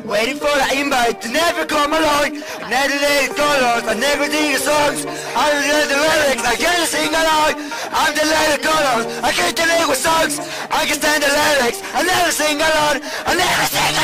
Waiting for the invite to never come along. Never the colors, I never sing the songs. I don't read the lyrics, I can't sing along. I'm the lyric colors, I can't deliver with songs. I can stand the lyrics, I never sing along. I never sing along.